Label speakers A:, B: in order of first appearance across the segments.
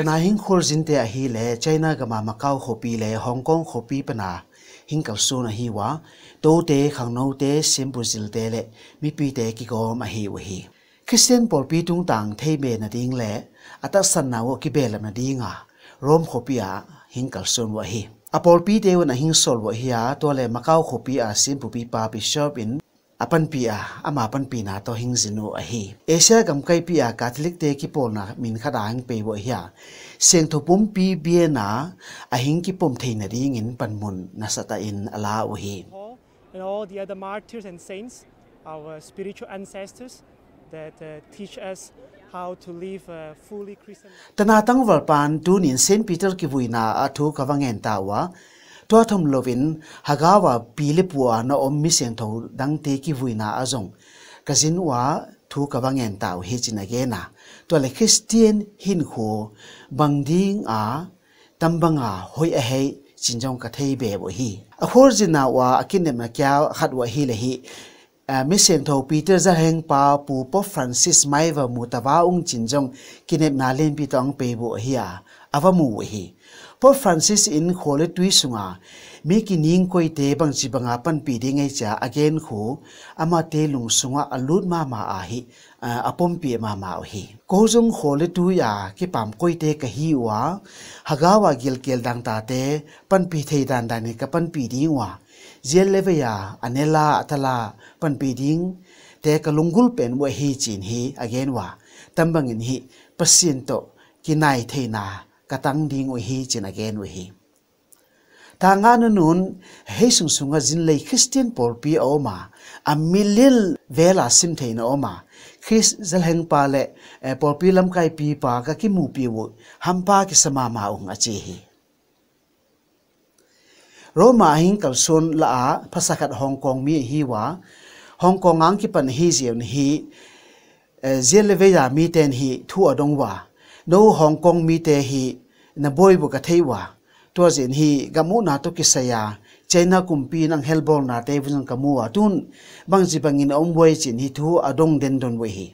A: na hing khol jin te a hi le china ga ma macau khopi le hong kong khopi pana hing kal su na hi wa to te khang no te sim bu zil te le mi pi te ki go ma hi wa hi christian por pi tung tang thei be na ding le ata san na wo ki be la na dinga rom khopi a hing kal sun wa hi apol pi te wa na hing sol wa hi a to le macau khopi a sim pu pi pa bishop in apan pia ama pan pi na to hing zinu a hi asia gam kai pia catholic te ki pol na min khada ang pe bo hiya seng tho pum pi bia na a hing ki pum thein ring in pan mun na sata in ala u hi.
B: And all the other martyrs and saints our spiritual ancestors that uh, teach us how to live a fully Christian.
A: Tana tang wal pan tu nin Saint Peter ki buina a thu kawangen tawa tua thom lovin hagawa pilipua na om mi sen tho dang te ki vuina azong. Kazin wa thu ka bangen taw hi china ge na. To le christian hin kho, bangding a tambanga hoi a he chinjong ka thei be bo hi. A khor jina wa akinem na kya khat wa hi le hi. Mi sen tho peter za heng pa pu po francis maiwa mutawa ung chinjong kinep na len pi tong pe bo hi a awamu hi. Pope Francis in khole tui sunga mi ki ning koi te bang chi banga pan pi ding ai cha again khu ama te lung sunga alut ma ma a hi apom pi ma ma hi ko jong khole tu ya ki pam koi te ka hi wa hagawa gil kel dang ta te pan pi thei dan dan ka pan pi ding wa zel leve ya anela atala pan pi ding te ka lungul pen wa hi chin hi again wa tambang in hi pasien to kinai thei na katang ding u hi chin again u hi. Ta nga nu nun, he sung sunga jin lei christian por pi oma a milil vela sim theina oma chris zalheng pa le eh, por pi lam kai pi pa ka ki mu pi wo ham pa ki sama ma ung a chi hi. Roma hing kal son la a phasakat hong kong mi hi wa. Hong kong ang ki pan hi zion hi eh, zelewe ya mi ten hi thu adong wa. No hong kong mi te hi na boy bu ka theiwa. To zin hi gamu na to ki saya. China kumpi nang helbol na te vun kamu atun bang ji bangin om boy chin hi thu adong den don we hi.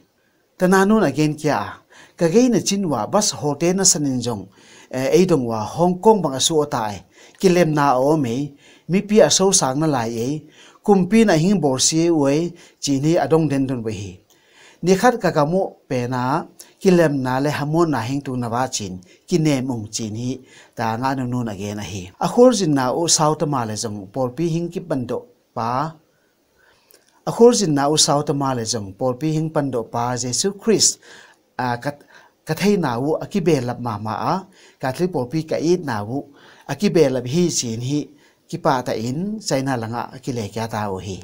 A: Tananu na gen kya ka ge na chinwa bas hote na sanin jong eh, ei dong wa hong kong bang asu otai kilem na o me. Mi pi aso sang na lai e. Kumpi na hing bor si e we chin hi adong den don we hi. Nikhat ka kamu pe na. Kilem na le hamon na hing tu na wa chin ki ne mung chin hi ta nga nu nu na ge na hi a khor jin na o sau ta ma le jong por pi hing ki pan do pa a khor jin na o sau ta ma le jong por pi hing pan do pa jesu christ a kat ka thei na wu a ki be lap ma ma a ka thli por pi ka i na wu a ki be lap hi chin hi ki pa ta in chaina langa ki le kya ta o hi